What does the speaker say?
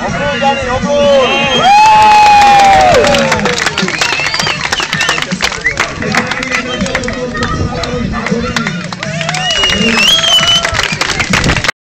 여보, 자네 여보.